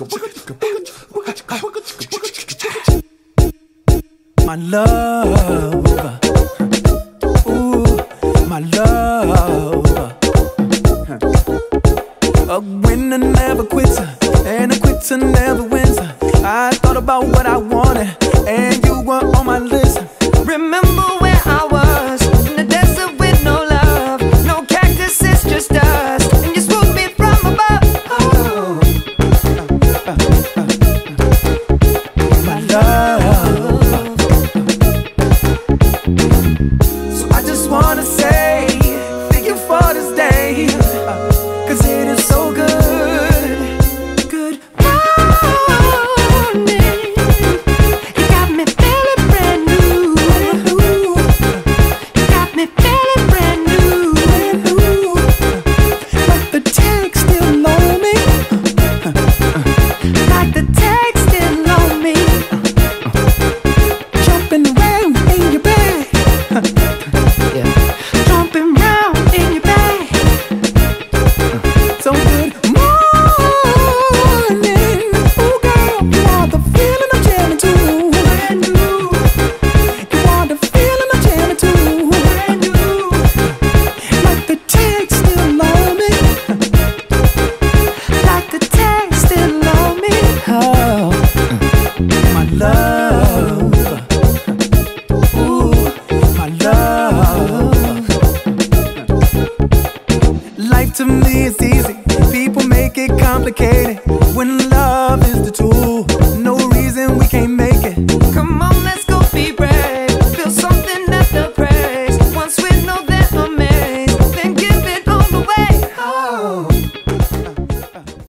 My love, ooh, my love. A winner never quits, and a quitter never wins. I thought about what I wanted, and you were on my list. Remember where I was in the desert with no love, no cactuses, just us, My to me is easy. People make it complicated. When love is the tool, no reason we can't make it.